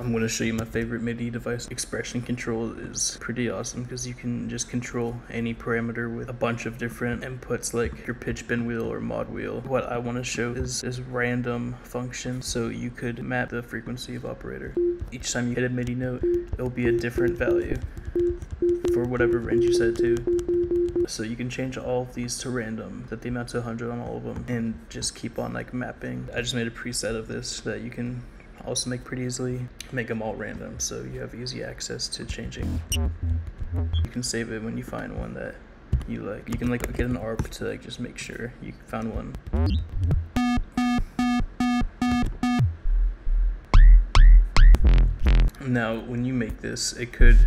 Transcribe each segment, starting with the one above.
I'm going to show you my favorite MIDI device. Expression Control is pretty awesome because you can just control any parameter with a bunch of different inputs like your pitch bend wheel or mod wheel. What I want to show is this random function so you could map the frequency of operator. Each time you hit a MIDI note, it'll be a different value for whatever range you set it to. So you can change all of these to random, set the amount to 100 on all of them, and just keep on like mapping. I just made a preset of this that you can also make pretty easily. Make them all random so you have easy access to changing. You can save it when you find one that you like. You can like get an ARP to like just make sure you found one. Now, when you make this, it could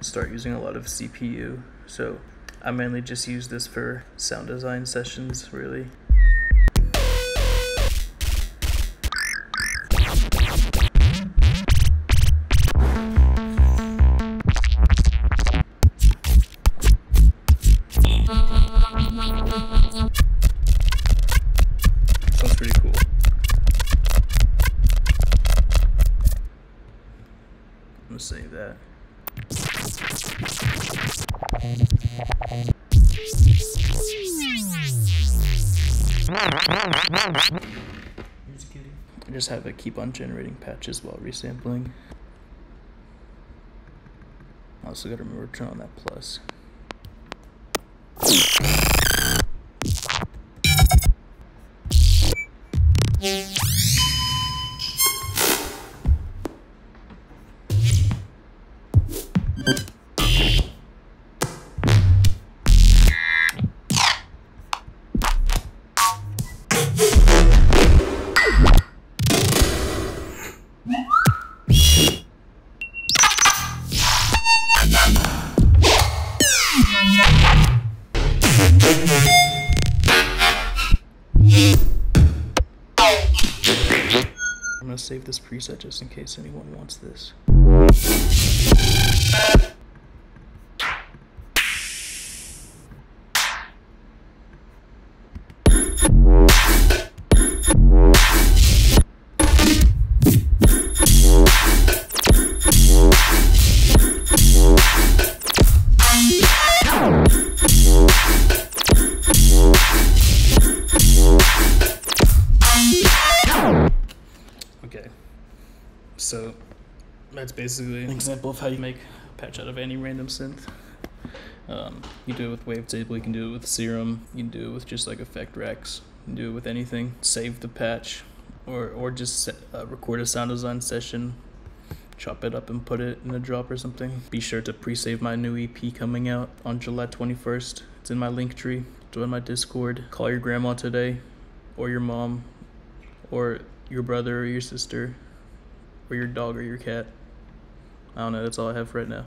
start using a lot of CPU. So I mainly just use this for sound design sessions, really. Sounds pretty cool. I'm gonna save that. I just have it keep on generating patches while resampling. Also gotta remember to turn on that plus. Yeah. Save this preset just in case anyone wants this. Okay. So that's basically an example of how you make a patch out of any random synth. Um, you do it with Wavetable, you can do it with Serum, you can do it with just like Effect Racks, you can do it with anything. Save the patch, or or just set, uh, record a sound design session, chop it up and put it in a drop or something. Be sure to pre-save my new EP coming out on July 21st. It's in my link tree. Join my Discord. Call your grandma today, or your mom, or your brother or your sister, or your dog or your cat. I don't know, that's all I have for right now.